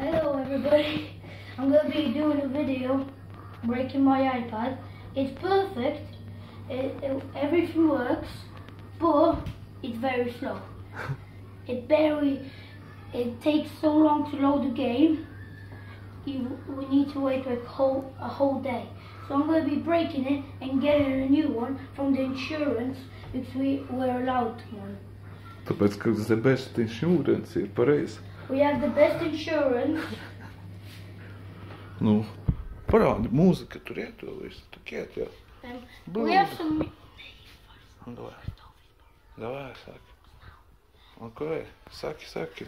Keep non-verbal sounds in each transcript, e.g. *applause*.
everybody. I'm going to be doing a video breaking my iPad. It's perfect. It, it, everything works, but it's very slow. *laughs* it barely. It takes so long to load the game. You, we need to wait like whole, a whole day. So I'm going to be breaking it and getting a new one from the insurance because we were allowed one. Tāpēc, ka the best insurance ir pareizi. We have the best insurance. Nu, parādi mūzika, tur iet to visu. Tu kiet jau. Um, we have some. Un davai. Davai, saki. Ok, saki, saki.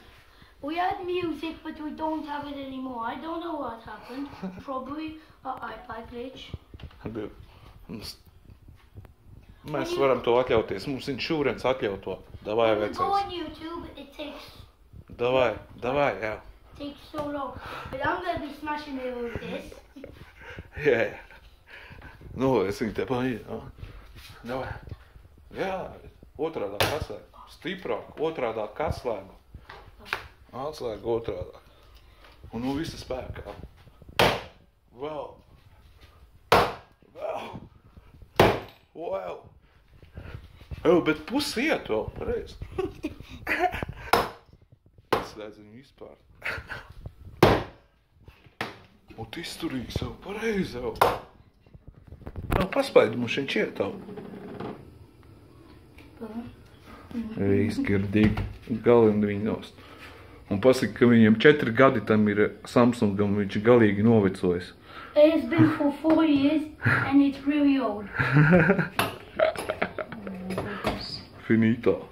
We had music, but we don't have it anymore. I don't know what happened. *laughs* Probably a iPad glitch. Mums- Mēs varam to atļauties. Mums insurance atļauj to. Davai, we go vecais. on YouTube, it takes Davai, davai, jā. takes so long. But I'm gonna be smashing it with this. Nu, es viņu te paņēmu. Davai. Jā, otrādā atslēga. Stiprāk, otrādā atslēga. Atslēga otrādā. Un nu visa spēkā. Vēl. Vēl. Wow. Ew, bet pusi iet vēl, pareizi. Slēdz viņu vispār. Un tu izturīgi sev pareizi jau. Nav paspaidi mums šeit iet tev. Izgirdīgi. Galīgi viņi nost. Un pasaka, ka viņam četri gadi tam ir Samsungam, viņš ir galīgi novecojis. It's been for four years and it's really old. *laughs* Finito.